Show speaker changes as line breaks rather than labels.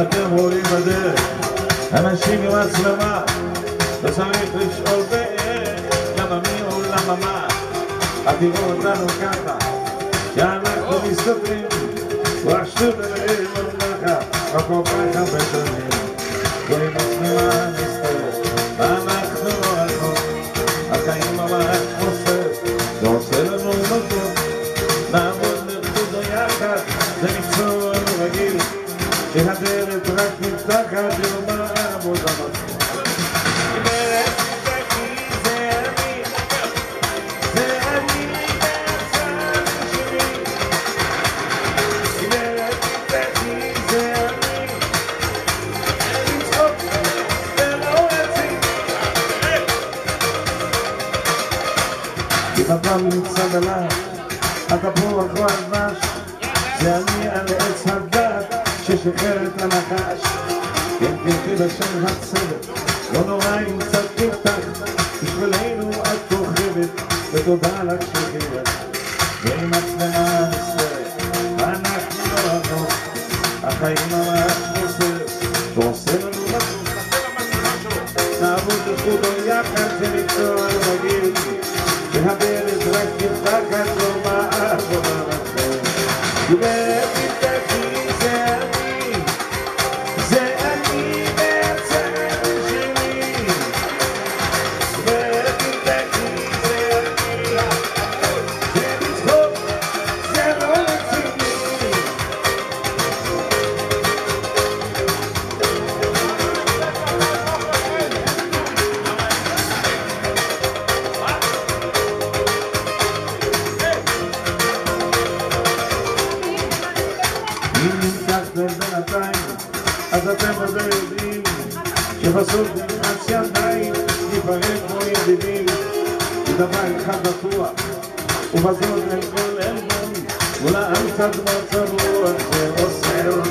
אתם רואים בדרך אנשים עם מצלמה, לא צריך לשאול באר, למה מי או למה מה? אל תראו אותנו ככה, שאנחנו מסתדרים, רק שוב אליהם ממלכה, מקום ככה בטונים, רואים מצלמה נסתרת, ואנחנו לא רחוק, החיים ממש מוסר, זה עושה לנו מקום, נעבוד לחודו יחד, זה מקצוע לא רגיל, שהדלת רק נפתחת ולומר להציג. אם אתה נמצא עליי, אתה פה הכל דבש, זה אני על עץ הדת ששחרר את הנחש. כן תלכי בשם הצוות, לא נורא אם קצת תפתח, בשבילנו את כוכבת, ותודה לך שהגעת. ועם מצלמה נסתרת, אנחנו לא רחוק, החיים אם נמתחתם בינתיים, אז אתם עוד לא יודעים שבסוף נלחץ ידיים, ניפרד כמו ידידים. ודבר אחד בטוח, ובזאת לכל ארגון, ולעם זה עושה עוד